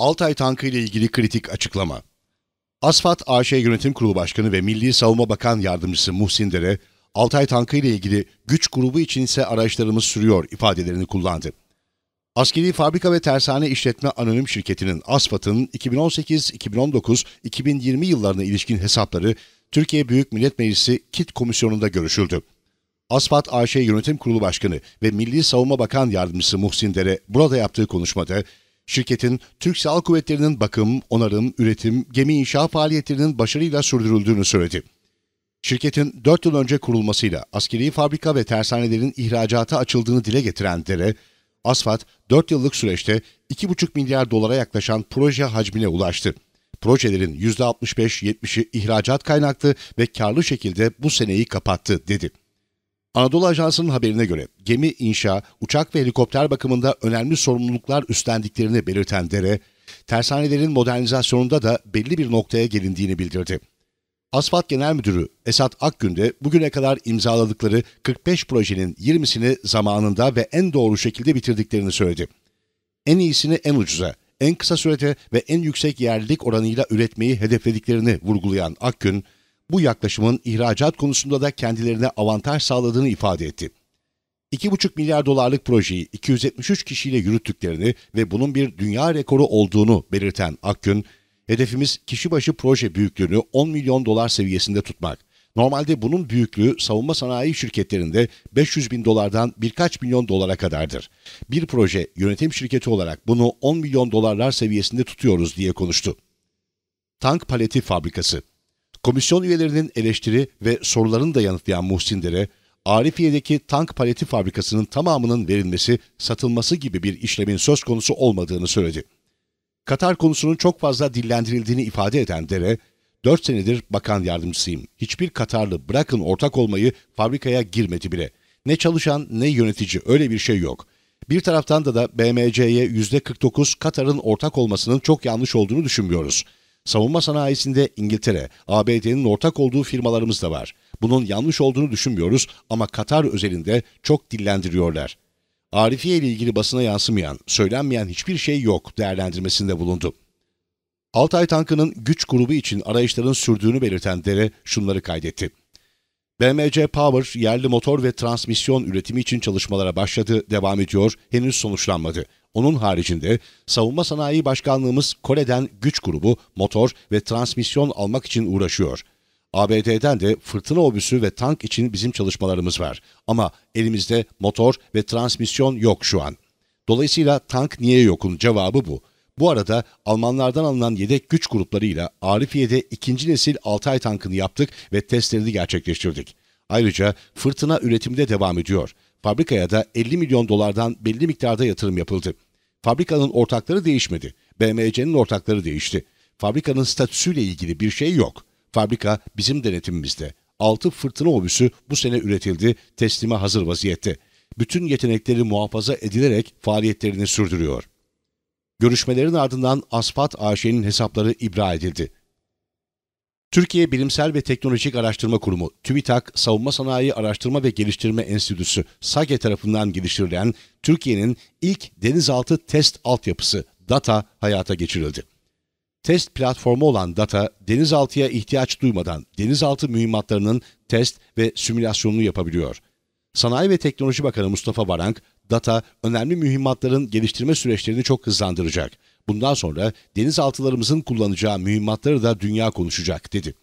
Altay tankı ile ilgili kritik açıklama. Asfat AŞ Yönetim Kurulu Başkanı ve Milli Savunma Bakan Yardımcısı Muhsin Dere, Altay tankı ile ilgili güç grubu için ise araçlarımız sürüyor ifadelerini kullandı. Askeri Fabrika ve Tersane İşletme Anonim Şirketi'nin Asfat'ın 2018, 2019, 2020 yıllarına ilişkin hesapları Türkiye Büyük Millet Meclisi KİT Komisyonu'nda görüşüldü. Asfat AŞ Yönetim Kurulu Başkanı ve Milli Savunma Bakan Yardımcısı Muhsin Dere burada yaptığı konuşmada şirketin Türk Silahlı Kuvvetleri'nin bakım, onarım, üretim, gemi inşa faaliyetlerinin başarıyla sürdürüldüğünü söyledi. Şirketin 4 yıl önce kurulmasıyla askeri fabrika ve tersanelerin ihracata açıldığını dile getiren Dere, Asfat 4 yıllık süreçte 2,5 milyar dolara yaklaşan proje hacmine ulaştı. Projelerin %65-70'i ihracat kaynaklı ve karlı şekilde bu seneyi kapattı, dedi. Anadolu Ajansı'nın haberine göre gemi inşa, uçak ve helikopter bakımında önemli sorumluluklar üstlendiklerini belirten Dere, tersanelerin modernizasyonunda da belli bir noktaya gelindiğini bildirdi. Asfalt Genel Müdürü Esat Akgün de bugüne kadar imzaladıkları 45 projenin 20'sini zamanında ve en doğru şekilde bitirdiklerini söyledi. En iyisini en ucuza, en kısa sürede ve en yüksek yerlilik oranıyla üretmeyi hedeflediklerini vurgulayan Akgün, bu yaklaşımın ihracat konusunda da kendilerine avantaj sağladığını ifade etti. 2,5 milyar dolarlık projeyi 273 kişiyle yürüttüklerini ve bunun bir dünya rekoru olduğunu belirten Akgün, hedefimiz kişi başı proje büyüklüğünü 10 milyon dolar seviyesinde tutmak. Normalde bunun büyüklüğü savunma sanayi şirketlerinde 500 bin dolardan birkaç milyon dolara kadardır. Bir proje yönetim şirketi olarak bunu 10 milyon dolarlar seviyesinde tutuyoruz diye konuştu. Tank paleti fabrikası Komisyon üyelerinin eleştiri ve sorularını da yanıtlayan Muhsin Dere, Arifiye'deki tank paleti fabrikasının tamamının verilmesi, satılması gibi bir işlemin söz konusu olmadığını söyledi. Katar konusunun çok fazla dillendirildiğini ifade eden Dere, 4 senedir bakan yardımcısıyım. Hiçbir Katarlı bırakın ortak olmayı fabrikaya girmedi bile. Ne çalışan ne yönetici öyle bir şey yok. Bir taraftan da da BMC'ye %49 Katar'ın ortak olmasının çok yanlış olduğunu düşünmüyoruz. Savunma sanayisinde İngiltere, ABD'nin ortak olduğu firmalarımız da var. Bunun yanlış olduğunu düşünmüyoruz ama Katar özelinde çok dillendiriyorlar. Arifiye ile ilgili basına yansımayan, söylenmeyen hiçbir şey yok değerlendirmesinde bulundu. Altay tankının güç grubu için arayışların sürdüğünü belirten Dere şunları kaydetti. BMC Power yerli motor ve transmisyon üretimi için çalışmalara başladı, devam ediyor, henüz sonuçlanmadı. Onun haricinde Savunma Sanayi Başkanlığımız Kore'den güç grubu, motor ve transmisyon almak için uğraşıyor. ABD'den de fırtına obüsü ve tank için bizim çalışmalarımız var. Ama elimizde motor ve transmisyon yok şu an. Dolayısıyla tank niye yokun cevabı bu. Bu arada Almanlardan alınan yedek güç gruplarıyla Arifiye'de ikinci nesil Altay tankını yaptık ve testlerini gerçekleştirdik. Ayrıca fırtına üretimde devam ediyor. Fabrikaya da 50 milyon dolardan belli miktarda yatırım yapıldı. Fabrikanın ortakları değişmedi. BMC'nin ortakları değişti. Fabrikanın statüsüyle ilgili bir şey yok. Fabrika bizim denetimimizde. 6 fırtına obüsü bu sene üretildi, teslime hazır vaziyette. Bütün yetenekleri muhafaza edilerek faaliyetlerini sürdürüyor. Görüşmelerin ardından Asfat AŞ'nin hesapları ibra edildi. Türkiye Bilimsel ve Teknolojik Araştırma Kurumu, TÜBİTAK Savunma Sanayi Araştırma ve Geliştirme Enstitüsü, SAGE tarafından geliştirilen Türkiye'nin ilk denizaltı test altyapısı DATA hayata geçirildi. Test platformu olan DATA, denizaltıya ihtiyaç duymadan denizaltı mühimmatlarının test ve simülasyonunu yapabiliyor. Sanayi ve Teknoloji Bakanı Mustafa Varank, DATA, önemli mühimmatların geliştirme süreçlerini çok hızlandıracak. Bundan sonra denizaltılarımızın kullanacağı mühimmatları da dünya konuşacak, dedi.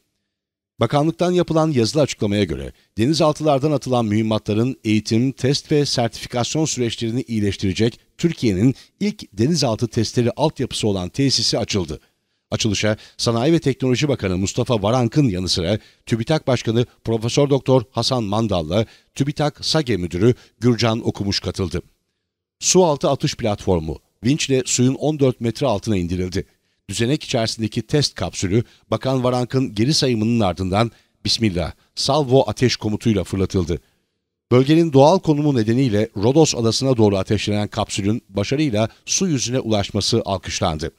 Bakanlıktan yapılan yazılı açıklamaya göre denizaltılardan atılan mühimmatların eğitim, test ve sertifikasyon süreçlerini iyileştirecek Türkiye'nin ilk denizaltı testleri altyapısı olan tesisi açıldı. Açılışa Sanayi ve Teknoloji Bakanı Mustafa Varank'ın yanı sıra TÜBİTAK Başkanı Profesör Doktor Hasan Mandal'la TÜBİTAK SAGE Müdürü Gürcan Okumuş katıldı. Su altı atış platformu vinçle suyun 14 metre altına indirildi. Düzenek içerisindeki test kapsülü Bakan Varank'ın geri sayımının ardından Bismillah, salvo ateş komutuyla fırlatıldı. Bölgenin doğal konumu nedeniyle Rodos adasına doğru ateşlenen kapsülün başarıyla su yüzüne ulaşması alkışlandı.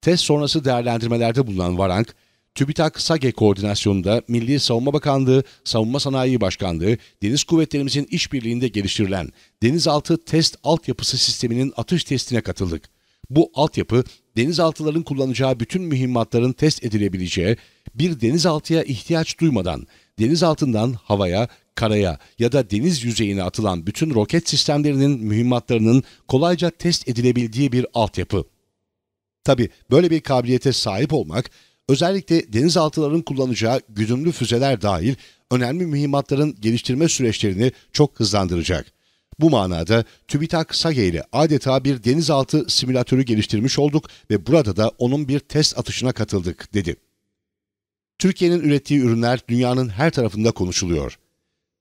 Test sonrası değerlendirmelerde bulunan Varank, TÜBİTAK SAGE koordinasyonunda Milli Savunma Bakanlığı, Savunma Sanayi Başkanlığı, Deniz Kuvvetlerimizin işbirliğinde geliştirilen denizaltı test altyapısı sisteminin atış testine katıldık. Bu altyapı denizaltıların kullanacağı bütün mühimmatların test edilebileceği, bir denizaltıya ihtiyaç duymadan deniz altından havaya, karaya ya da deniz yüzeyine atılan bütün roket sistemlerinin mühimmatlarının kolayca test edilebildiği bir altyapı. Tabi böyle bir kabiliyete sahip olmak, özellikle denizaltıların kullanacağı güdümlü füzeler dahil önemli mühimmatların geliştirme süreçlerini çok hızlandıracak. Bu manada TÜBİTAK SAGE ile adeta bir denizaltı simülatörü geliştirmiş olduk ve burada da onun bir test atışına katıldık, dedi. Türkiye'nin ürettiği ürünler dünyanın her tarafında konuşuluyor.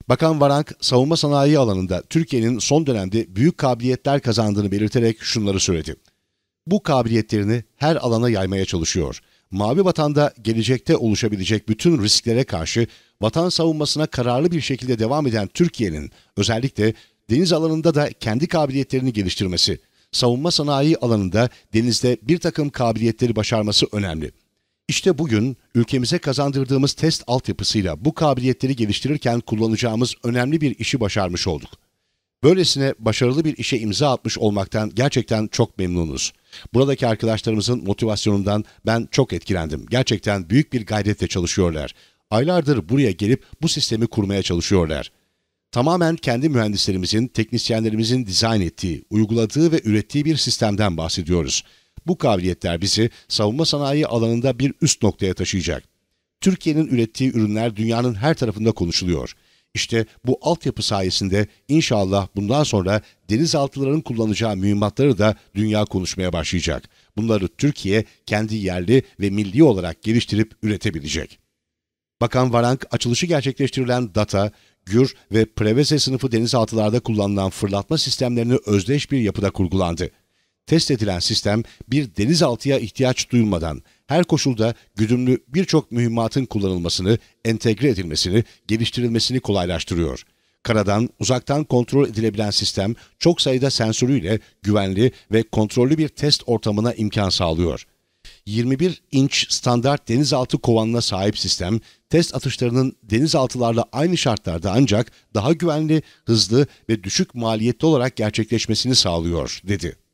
Bakan Varank, savunma sanayi alanında Türkiye'nin son dönemde büyük kabiliyetler kazandığını belirterek şunları söyledi. Bu kabiliyetlerini her alana yaymaya çalışıyor. Mavi Vatan'da gelecekte oluşabilecek bütün risklere karşı vatan savunmasına kararlı bir şekilde devam eden Türkiye'nin özellikle deniz alanında da kendi kabiliyetlerini geliştirmesi, savunma sanayi alanında denizde bir takım kabiliyetleri başarması önemli. İşte bugün ülkemize kazandırdığımız test altyapısıyla bu kabiliyetleri geliştirirken kullanacağımız önemli bir işi başarmış olduk. Böylesine başarılı bir işe imza atmış olmaktan gerçekten çok memnunuz. Buradaki arkadaşlarımızın motivasyonundan ben çok etkilendim. Gerçekten büyük bir gayretle çalışıyorlar. Aylardır buraya gelip bu sistemi kurmaya çalışıyorlar. Tamamen kendi mühendislerimizin, teknisyenlerimizin dizayn ettiği, uyguladığı ve ürettiği bir sistemden bahsediyoruz. Bu kabiliyetler bizi savunma sanayi alanında bir üst noktaya taşıyacak. Türkiye'nin ürettiği ürünler dünyanın her tarafında konuşuluyor. İşte bu altyapı sayesinde inşallah bundan sonra denizaltıların kullanacağı mühimmatları da dünya konuşmaya başlayacak. Bunları Türkiye kendi yerli ve milli olarak geliştirip üretebilecek. Bakan Varank açılışı gerçekleştirilen DATA, Gür ve Preveze sınıfı denizaltılarda kullanılan fırlatma sistemlerini özdeş bir yapıda kurgulandı. Test edilen sistem bir denizaltıya ihtiyaç duyulmadan her koşulda güdümlü birçok mühimmatın kullanılmasını, entegre edilmesini, geliştirilmesini kolaylaştırıyor. Karadan, uzaktan kontrol edilebilen sistem çok sayıda sensörüyle güvenli ve kontrollü bir test ortamına imkan sağlıyor. 21 inç standart denizaltı kovanına sahip sistem, test atışlarının denizaltılarla aynı şartlarda ancak daha güvenli, hızlı ve düşük maliyetli olarak gerçekleşmesini sağlıyor, dedi.